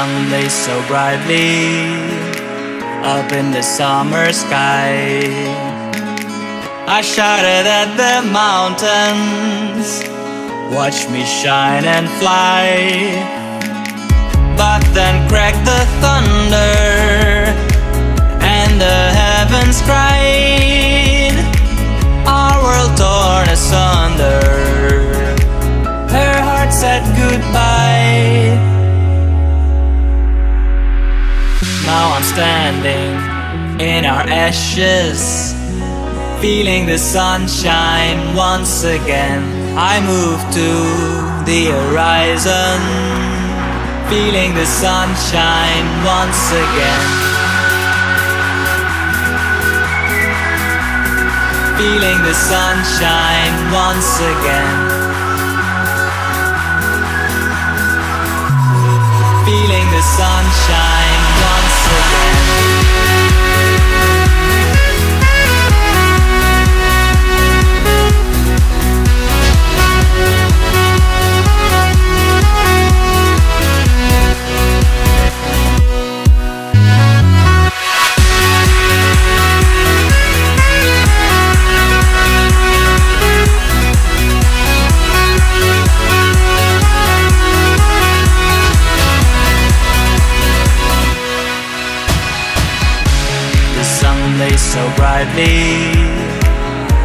Sun so brightly up in the summer sky. I shouted at the mountains, watch me shine and fly. But then cracked the thunder, and the heavens cried. Our world torn asunder. Her heart said. I'm standing in our ashes, feeling the sunshine once again. I move to the horizon, feeling the sunshine once again. Feeling the sunshine once again. Feeling the sunshine once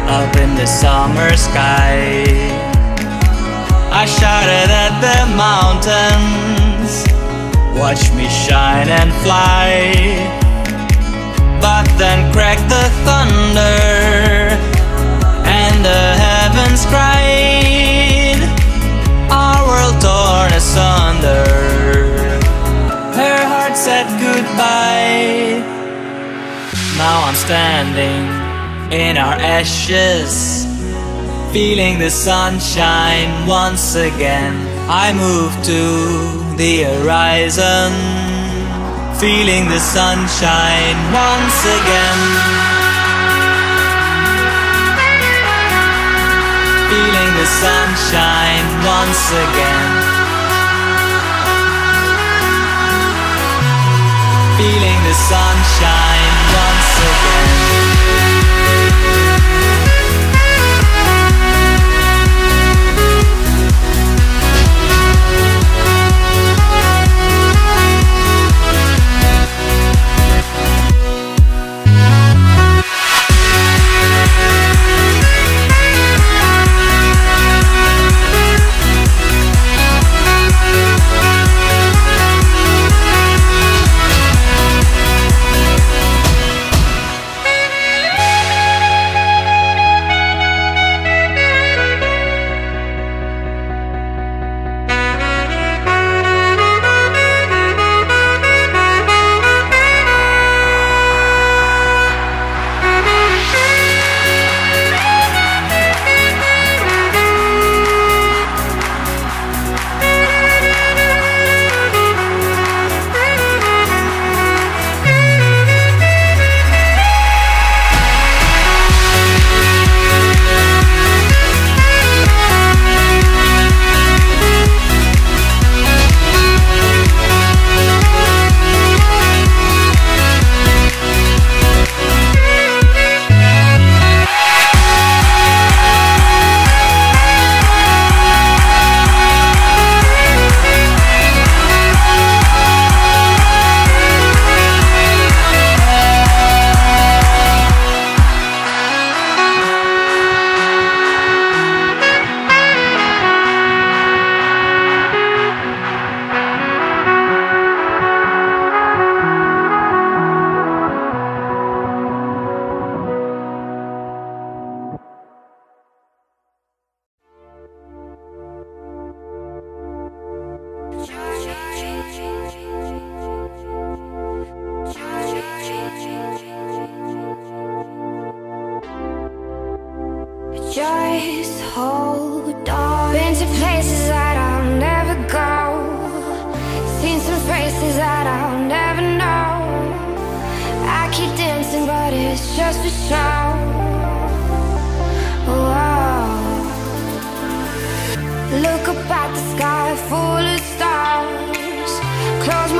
up in the summer sky. I shouted at the mountains, watch me shine and fly. But then cracked the thunder, and the heavens cried. Our world torn asunder. Her heart said goodbye. Now I'm standing in our ashes, feeling the sunshine once again. I move to the horizon, feeling the sunshine once again. Feeling the sunshine once again. Feeling the sunshine Been to places that I'll never go. Seen some faces that I'll never know. I keep dancing, but it's just for show. Look up at the sky full of stars. Close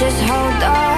just hold on.